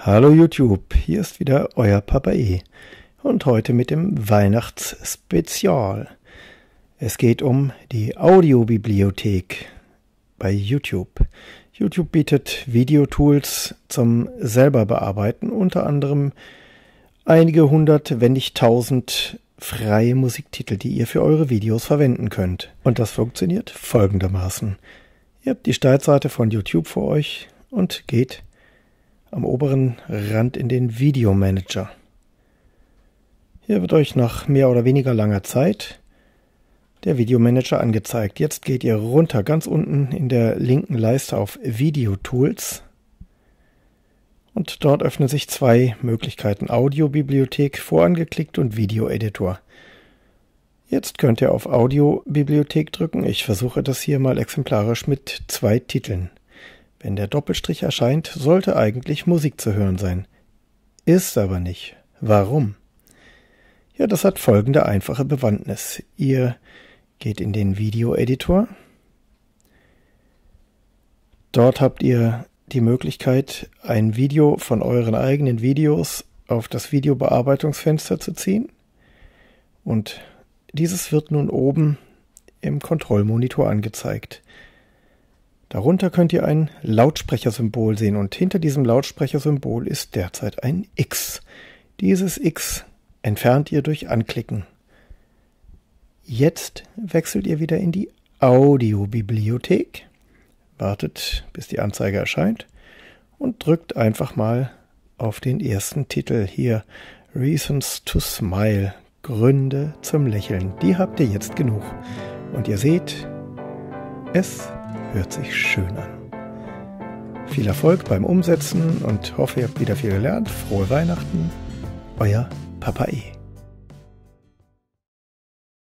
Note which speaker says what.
Speaker 1: Hallo YouTube, hier ist wieder euer Papa E. Und heute mit dem Weihnachtsspezial. Es geht um die Audiobibliothek bei YouTube. YouTube bietet Videotools zum selber bearbeiten, unter anderem einige hundert, wenn nicht tausend freie Musiktitel, die ihr für eure Videos verwenden könnt. Und das funktioniert folgendermaßen. Ihr habt die Startseite von YouTube vor euch und geht am oberen Rand in den Videomanager. Hier wird euch nach mehr oder weniger langer Zeit der Videomanager angezeigt. Jetzt geht ihr runter ganz unten in der linken Leiste auf Video Tools und dort öffnen sich zwei Möglichkeiten Audiobibliothek vorangeklickt und Videoeditor. Jetzt könnt ihr auf Audiobibliothek drücken. Ich versuche das hier mal exemplarisch mit zwei Titeln. Wenn der Doppelstrich erscheint, sollte eigentlich Musik zu hören sein. Ist aber nicht. Warum? Ja, das hat folgende einfache Bewandtnis. Ihr geht in den Videoeditor. Dort habt ihr die Möglichkeit, ein Video von euren eigenen Videos auf das Videobearbeitungsfenster zu ziehen. Und dieses wird nun oben im Kontrollmonitor angezeigt. Darunter könnt ihr ein Lautsprechersymbol sehen und hinter diesem Lautsprechersymbol ist derzeit ein X. Dieses X entfernt ihr durch Anklicken. Jetzt wechselt ihr wieder in die Audiobibliothek, wartet, bis die Anzeige erscheint und drückt einfach mal auf den ersten Titel hier Reasons to Smile, Gründe zum Lächeln. Die habt ihr jetzt genug. Und ihr seht, es hört sich schön an. Viel Erfolg beim Umsetzen und hoffe, ihr habt wieder viel gelernt. Frohe Weihnachten. Euer Papa E.